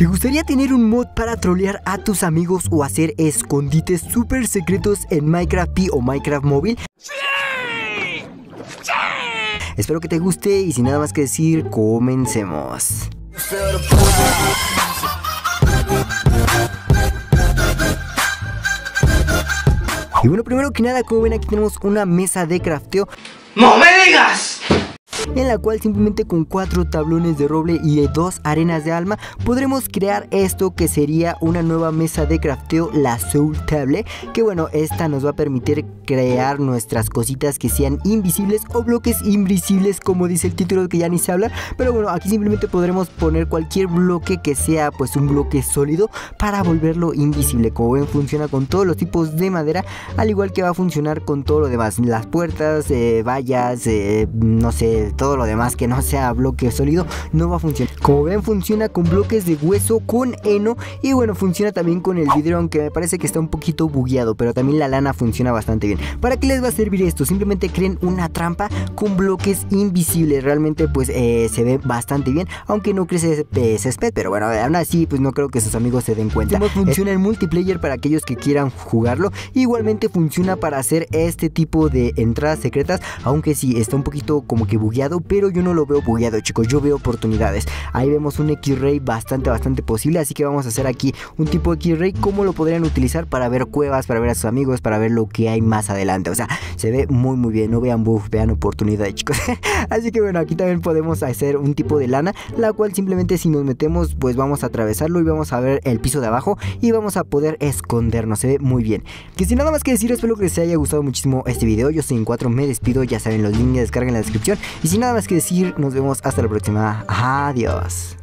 ¿Te gustaría tener un mod para trolear a tus amigos o hacer escondites súper secretos en Minecraft P o Minecraft móvil? ¡Sí! ¡Sí! Espero que te guste y sin nada más que decir, comencemos. Y bueno, primero que nada, como ven aquí tenemos una mesa de crafteo. ¡No me digas! En la cual simplemente con cuatro tablones de roble y dos arenas de alma podremos crear esto que sería una nueva mesa de crafteo, la Soul Table, que bueno, esta nos va a permitir crear nuestras cositas que sean invisibles o bloques invisibles como dice el título que ya ni se habla, pero bueno, aquí simplemente podremos poner cualquier bloque que sea pues un bloque sólido para volverlo invisible, como ven funciona con todos los tipos de madera, al igual que va a funcionar con todo lo demás, las puertas, eh, vallas, eh, no sé, todo lo demás que no sea bloque sólido no va a funcionar. Como ven funciona con bloques de hueso, con heno y bueno funciona también con el vidrio aunque me parece que está un poquito bugueado, pero también la lana funciona bastante bien. ¿Para qué les va a servir esto? Simplemente creen una trampa con bloques invisibles, realmente pues eh, se ve bastante bien, aunque no crece césped, pero bueno, aún así pues no creo que sus amigos se den cuenta. funciona en multiplayer para aquellos que quieran jugarlo, igualmente funciona para hacer este tipo de entradas secretas, aunque sí está un poquito como que bugueado pero yo no lo veo bugueado, chicos. Yo veo oportunidades. Ahí vemos un X-Ray bastante, bastante posible. Así que vamos a hacer aquí un tipo X-Ray. ¿Cómo lo podrían utilizar para ver cuevas, para ver a sus amigos, para ver lo que hay más adelante? O sea, se ve muy, muy bien. No vean buff, vean oportunidades, chicos. Así que bueno, aquí también podemos hacer un tipo de lana, la cual simplemente si nos metemos, pues vamos a atravesarlo y vamos a ver el piso de abajo y vamos a poder escondernos. Se ve muy bien. Que sin nada más que decir, espero que les haya gustado muchísimo este video. Yo soy en 4, me despido. Ya saben, los links de descarga en la descripción. Y sin nada más que decir, nos vemos hasta la próxima. Adiós.